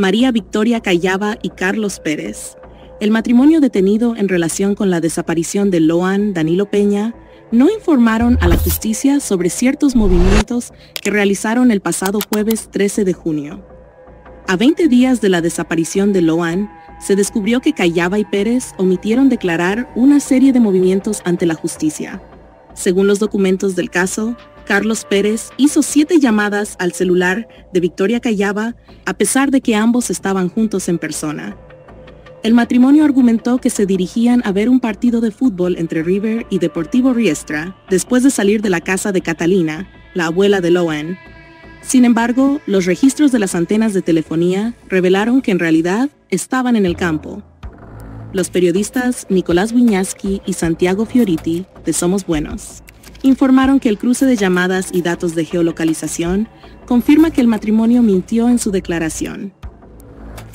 María Victoria Callaba y Carlos Pérez. El matrimonio detenido en relación con la desaparición de Loan Danilo Peña no informaron a la justicia sobre ciertos movimientos que realizaron el pasado jueves 13 de junio. A 20 días de la desaparición de Loan, se descubrió que Callaba y Pérez omitieron declarar una serie de movimientos ante la justicia. Según los documentos del caso, Carlos Pérez hizo siete llamadas al celular de Victoria Callaba a pesar de que ambos estaban juntos en persona. El matrimonio argumentó que se dirigían a ver un partido de fútbol entre River y Deportivo Riestra después de salir de la casa de Catalina, la abuela de Loan. Sin embargo, los registros de las antenas de telefonía revelaron que en realidad estaban en el campo. Los periodistas Nicolás Wiñaski y Santiago Fioriti, de Somos Buenos, informaron que el cruce de llamadas y datos de geolocalización confirma que el matrimonio mintió en su declaración.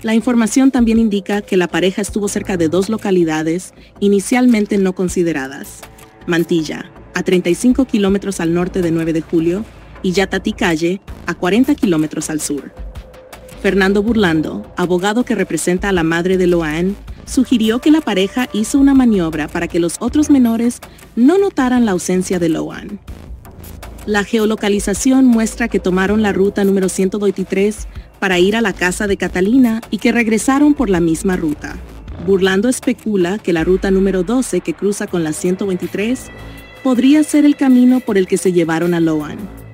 La información también indica que la pareja estuvo cerca de dos localidades inicialmente no consideradas, Mantilla, a 35 kilómetros al norte de 9 de julio, y Calle, a 40 kilómetros al sur. Fernando Burlando, abogado que representa a la madre de Loan, sugirió que la pareja hizo una maniobra para que los otros menores no notaran la ausencia de Loan. La geolocalización muestra que tomaron la ruta número 123 para ir a la casa de Catalina y que regresaron por la misma ruta. Burlando especula que la ruta número 12 que cruza con la 123 podría ser el camino por el que se llevaron a Loan.